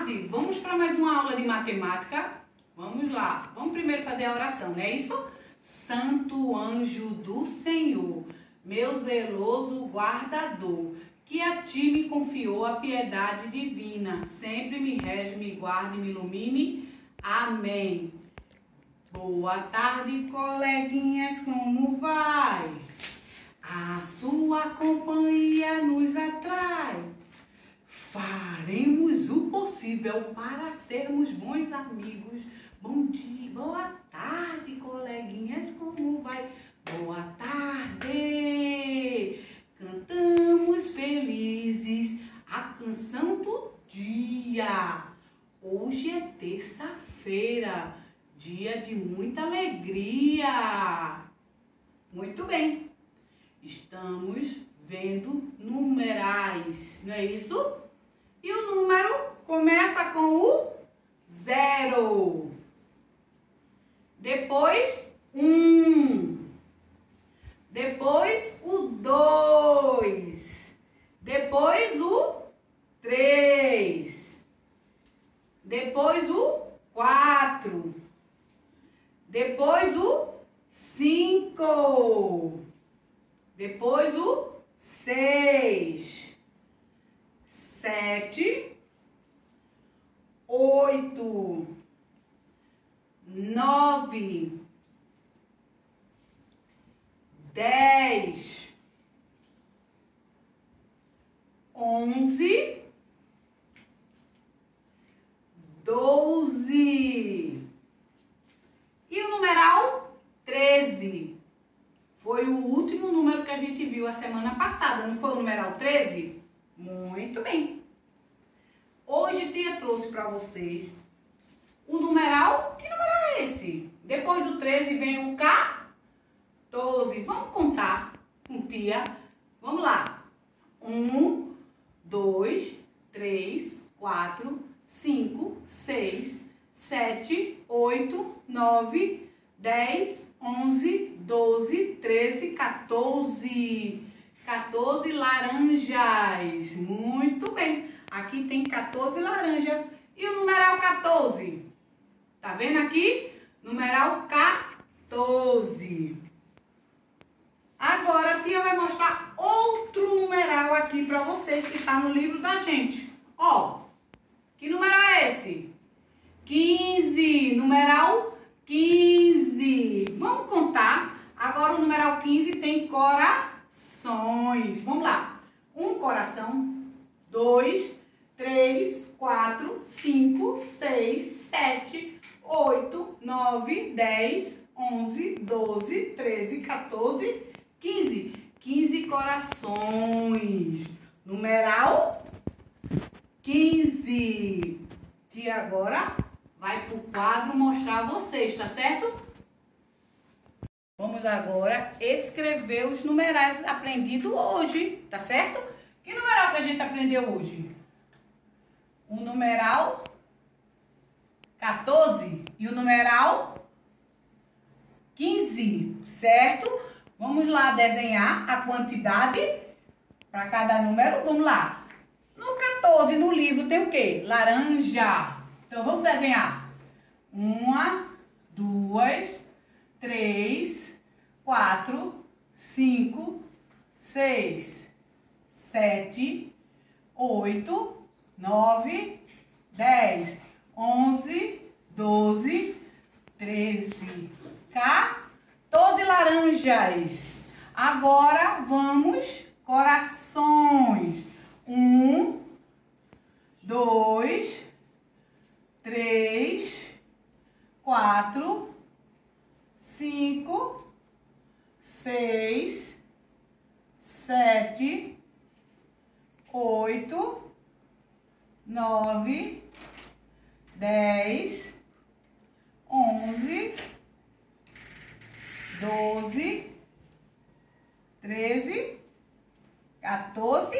tarde. Vamos para mais uma aula de matemática? Vamos lá. Vamos primeiro fazer a oração, não é isso? Santo anjo do Senhor, meu zeloso guardador, que a ti me confiou a piedade divina, sempre me rege, me guarde, me ilumine. Amém. Boa tarde, coleguinhas, como vai? A sua companhia nos atrai. Faremos o possível para sermos bons amigos. Bom dia, boa tarde, coleguinhas, como vai? Boa tarde! Cantamos felizes a canção do dia. Hoje é terça-feira, dia de muita alegria. Muito bem, estamos vendo numerais, não é isso? E o número começa com o zero. Depois, um. Depois, o dois. Depois, o três. Depois, o quatro. Depois, o cinco. Depois, o seis sete, oito, nove, dez, onze, doze e o numeral treze. Foi o último número que a gente viu a semana passada, não foi o numeral 13? Muito bem. Hoje tia trouxe para vocês o numeral. Que numeral é esse? Depois do 13 vem o 14. Vamos contar com tia. Vamos lá. 1, 2, 3, 4, 5, 6, 7, 8, 9, 10, 11, 12, 13, 14. 14 laranjas. Muito bem. Aqui tem 14 laranjas. E o numeral 14? Tá vendo aqui? Numeral 14. Agora a tia vai mostrar outro numeral aqui para vocês que está no livro da gente. Ó, que numeral é esse? 15. 2, 3, 4, 5, 6, 7, 8, 9, 10, 11, 12, 13, 14, 15. 15 corações. Numeral 15. E agora vai para o quadro mostrar a vocês, tá certo? Vamos agora escrever os numerais aprendidos hoje, tá certo? Que numeral que a gente aprendeu hoje? O numeral 14 e o numeral 15, certo? Vamos lá desenhar a quantidade para cada número. Vamos lá. No 14, no livro, tem o quê? Laranja. Então, vamos desenhar. Uma, duas, três, quatro, cinco, seis, sete, oito, nove, dez, onze, doze, treze, 14 laranjas. Agora vamos corações. Um, dois, três, quatro, cinco, seis, sete, oito, nove, dez, onze, doze, treze, 14,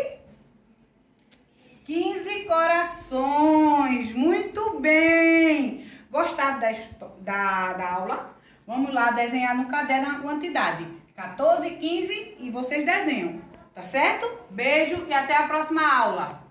15 corações. Muito bem! Gostaram da, da, da aula? Vamos lá desenhar no caderno a quantidade. 14, 15 e vocês desenham, tá certo? Beijo e até a próxima aula.